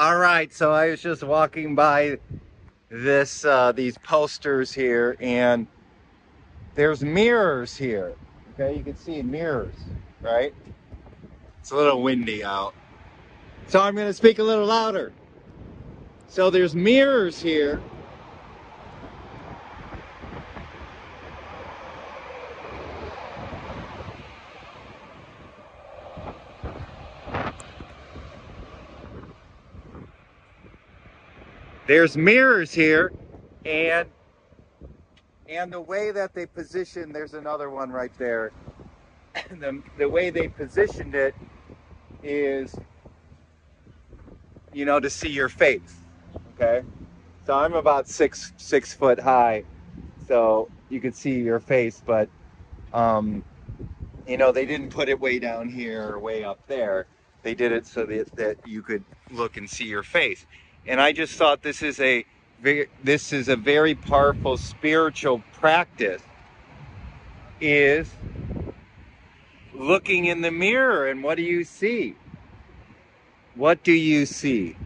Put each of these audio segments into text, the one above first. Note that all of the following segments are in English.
All right, so I was just walking by this uh, these posters here, and there's mirrors here. Okay, you can see mirrors, right? It's a little windy out, so I'm going to speak a little louder. So there's mirrors here. There's mirrors here, and and the way that they position, there's another one right there. the, the way they positioned it is, you know, to see your face. Okay, so I'm about six six foot high, so you could see your face, but um, you know, they didn't put it way down here or way up there. They did it so that, that you could look and see your face. And I just thought this is a this is a very powerful spiritual practice is looking in the mirror and what do you see? What do you see?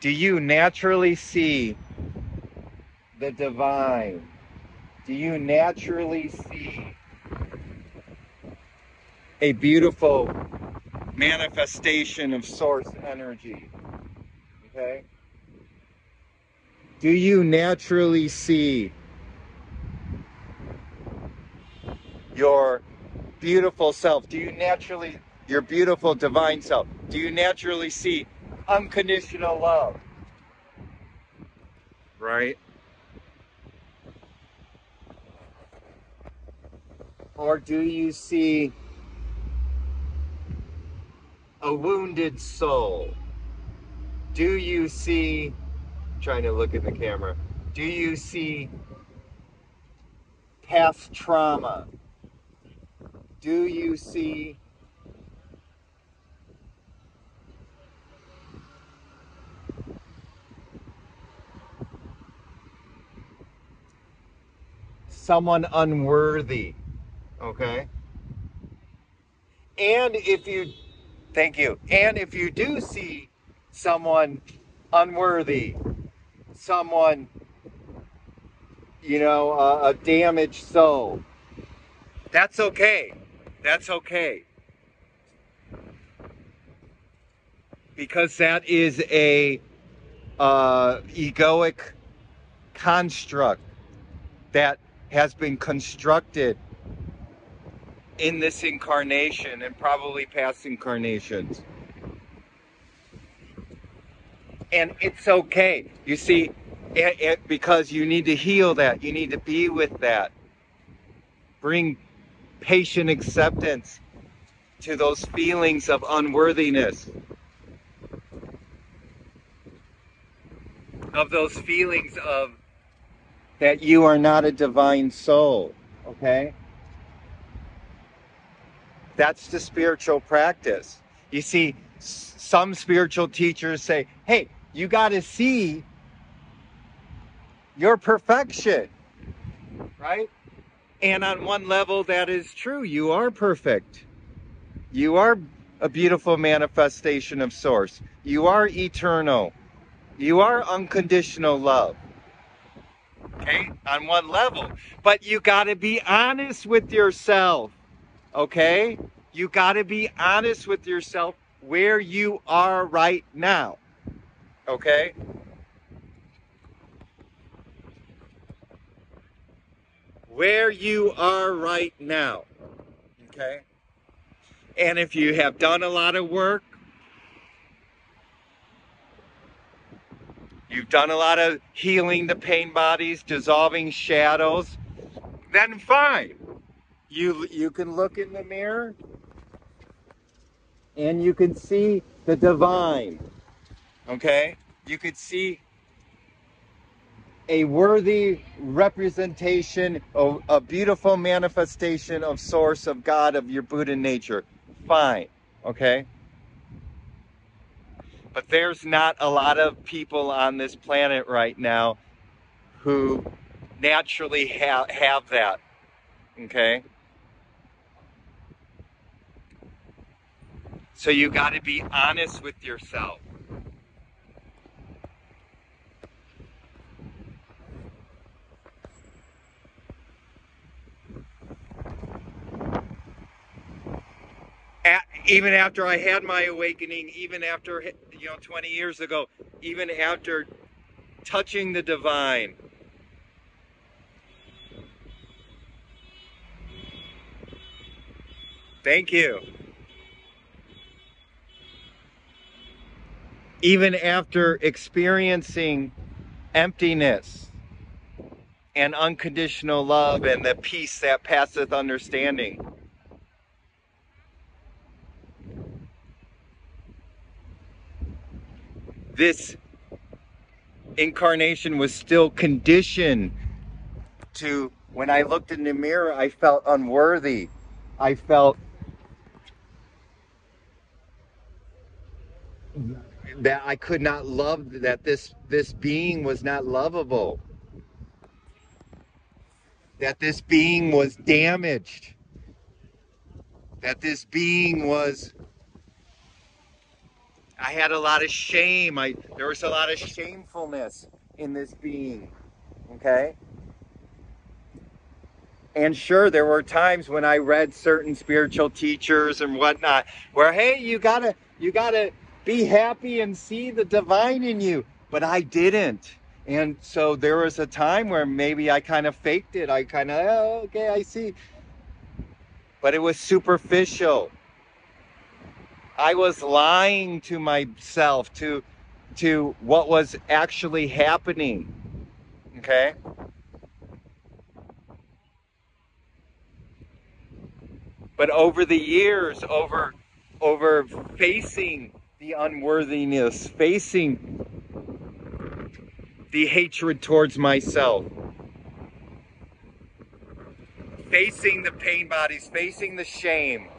Do you naturally see the divine? Do you naturally see a beautiful manifestation of source energy? Okay? Do you naturally see your beautiful self? Do you naturally, your beautiful divine self, do you naturally see unconditional love? Right? Or do you see a wounded soul? Do you see, trying to look at the camera, do you see past trauma? Do you see someone unworthy? Okay? And if you, thank you, and if you do see someone unworthy, someone, you know, a damaged soul, that's okay. That's okay. Because that is a uh, egoic construct that has been constructed in this incarnation and probably past incarnations. And it's okay. You see, it, it, because you need to heal that. You need to be with that. Bring patient acceptance to those feelings of unworthiness. Of those feelings of that you are not a divine soul. Okay? That's the spiritual practice. You see, some spiritual teachers say, hey, you got to see your perfection, right? And on one level, that is true. You are perfect. You are a beautiful manifestation of Source. You are eternal. You are unconditional love. Okay? On one level. But you got to be honest with yourself. Okay? You got to be honest with yourself where you are right now. Okay? Where you are right now. Okay? And if you have done a lot of work, you've done a lot of healing the pain bodies, dissolving shadows, then fine. You, you can look in the mirror and you can see the divine. Okay? You could see a worthy representation, of a beautiful manifestation of source of God of your Buddha nature. Fine. Okay? But there's not a lot of people on this planet right now who naturally ha- have that. Okay? So you got to be honest with yourself. even after I had my awakening, even after, you know, 20 years ago, even after touching the divine, Thank you. Even after experiencing emptiness and unconditional love and the peace that passeth understanding. This incarnation was still conditioned to when I looked in the mirror, I felt unworthy. I felt that I could not love that this this being was not lovable. That this being was damaged. That this being was I had a lot of shame. I there was a lot of shamefulness in this being. Okay? And sure, there were times when I read certain spiritual teachers and whatnot, where hey, you gotta you gotta be happy and see the divine in you. But I didn't. And so there was a time where maybe I kind of faked it. I kind of, oh, okay, I see. But it was superficial. I was lying to myself, to, to what was actually happening. Okay? But over the years, over over facing the unworthiness, facing the hatred towards myself, facing the pain bodies, facing the shame.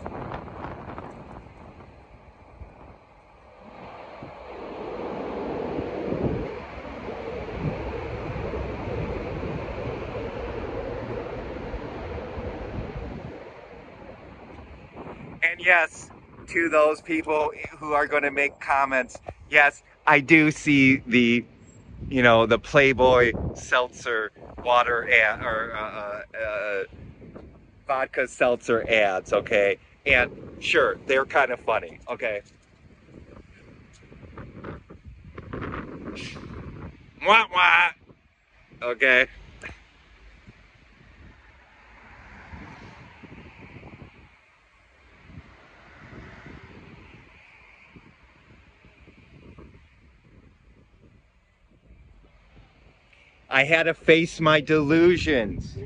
And yes, to those people who are going to make comments, yes, I do see the, you know, the Playboy seltzer water ad or uh, uh, uh, vodka seltzer ads, okay? And sure, they're kind of funny, okay? Wah wah. Okay. I had to face my delusions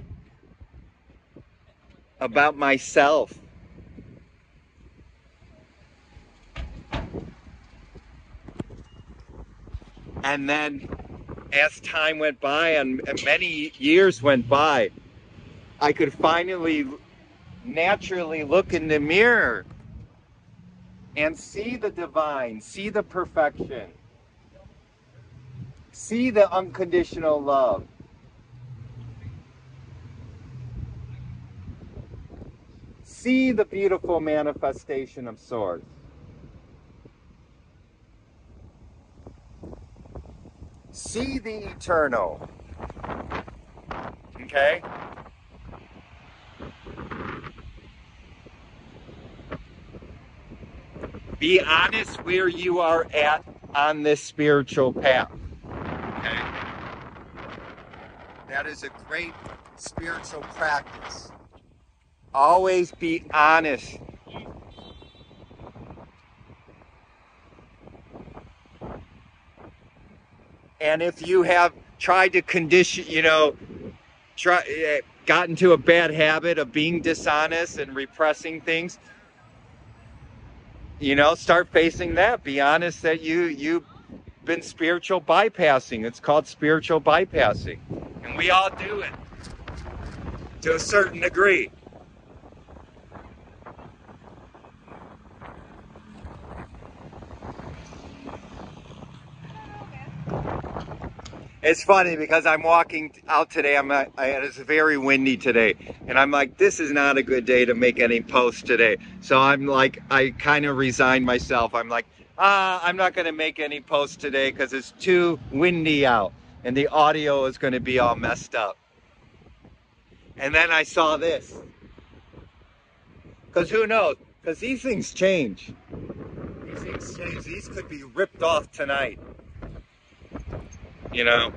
about myself. And then as time went by and many years went by, I could finally naturally look in the mirror and see the divine, see the perfection. See the unconditional love. See the beautiful manifestation of Source. See the eternal. Okay? Be honest where you are at on this spiritual path. Okay? That is a great spiritual practice. Always be honest. And if you have tried to condition, you know, try, eh, got into a bad habit of being dishonest and repressing things, you know, start facing that. Be honest that you you been spiritual bypassing. It's called spiritual bypassing. And we all do it to a certain degree. it's funny because I'm walking out today. I'm at, it's very windy today, and I'm like, this is not a good day to make any posts today. So I'm like, I kind of resigned myself. I'm like, ah, I'm not going to make any posts today because it's too windy out, and the audio is going to be all messed up. And then I saw this, because who knows? Because these things change. These things change. These could be ripped off tonight. You know,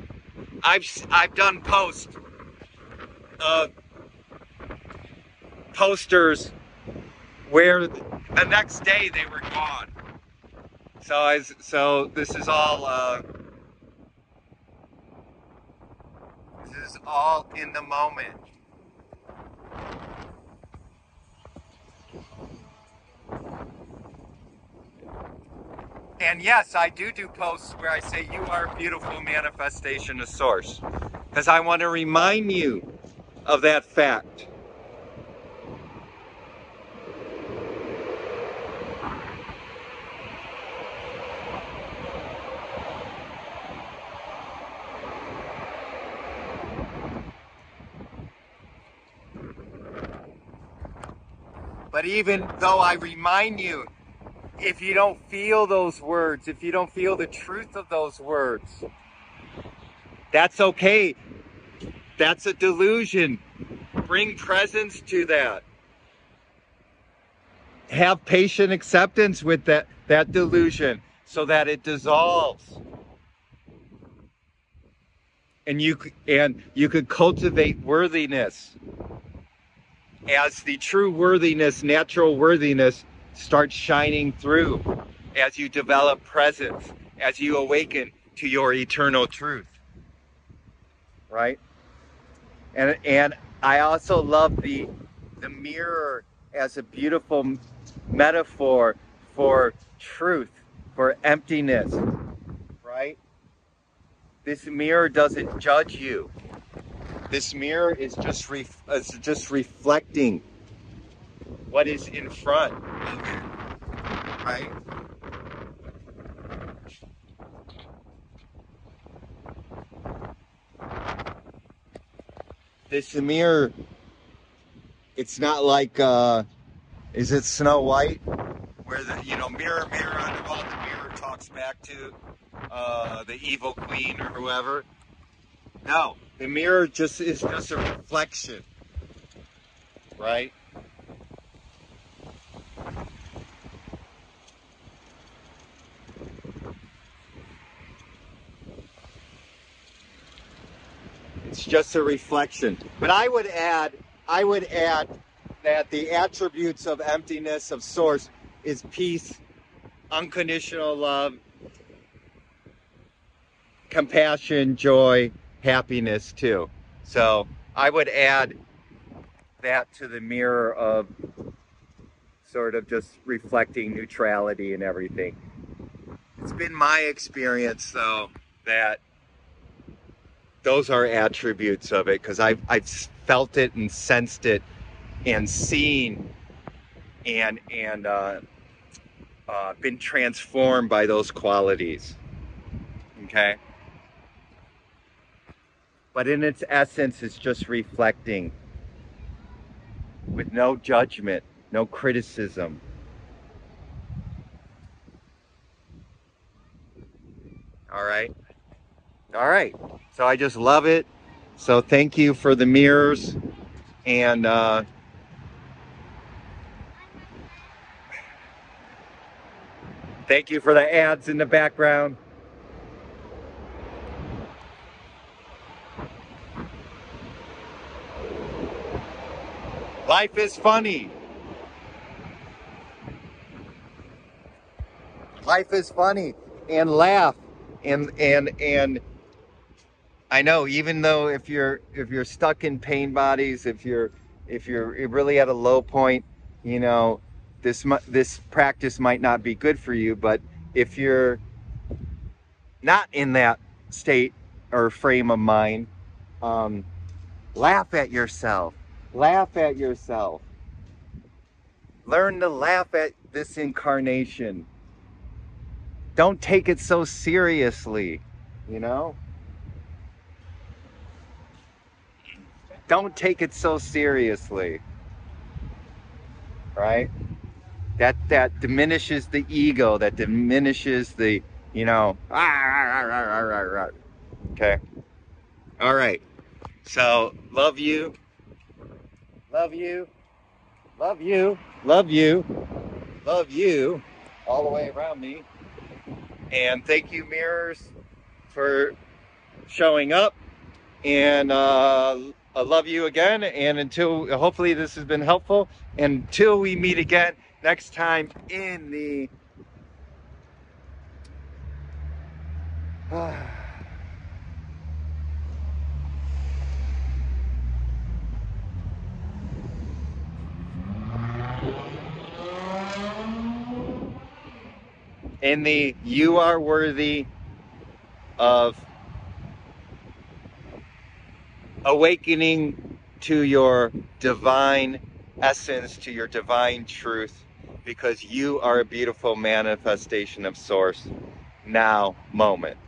I've I've done post uh, posters where the next day they were gone. So I so this is all uh, this is all in the moment. And yes, I do do posts where I say you are a beautiful manifestation of source. Because I want to remind you of that fact. But even though I remind you if you don't feel those words, if you don't feel the truth of those words, that's okay. That's a delusion. Bring presence to that. Have patient acceptance with that, that delusion so that it dissolves. And you and you could cultivate worthiness as the true worthiness, natural worthiness starts shining through as you develop presence, as you awaken to your eternal truth. Right? And and I also love the the mirror as a beautiful metaphor for truth, for emptiness. Right? This mirror doesn't judge you. This mirror is just ref- is just reflecting what is in front of right? This mirror, it's not like, uh, is it Snow White? Where the, you know, mirror, mirror on the wall, the mirror talks back to uh, the evil queen or whoever. No, the mirror just is just a reflection, right? It's just a reflection. But I would add, I would add that the attributes of emptiness of source is peace, unconditional love, compassion, joy, happiness too. So I would add that to the mirror of sort of just reflecting neutrality and everything. It's been my experience though that those are attributes of it because I've, I've felt it and sensed it and seen and and uh, uh, been transformed by those qualities. Okay. But in its essence, it's just reflecting with no judgment, no criticism. All right. All right. So I just love it. So thank you for the mirrors and uh, thank you for the ads in the background. Life is funny. Life is funny and laugh and and and I know, even though if you're if you're stuck in pain bodies, if you're if you're really at a low point, you know, this this practice might not be good for you. But if you're not in that state or frame of mind, um, laugh at yourself. Laugh at yourself. Learn to laugh at this incarnation. Don't take it so seriously, you know? don't take it so seriously. Right? That that diminishes the ego, that diminishes the, you know, ah, ah, ah, okay. All right. So, love you. Love you. Love you. Love you. Love you all the way around me. And thank you, mirrors, for showing up. And uh, I love you again. And until hopefully this has been helpful. Until we meet again next time in the. in the you are worthy of awakening to your divine essence, to your divine truth, because you are a beautiful manifestation of Source now moment.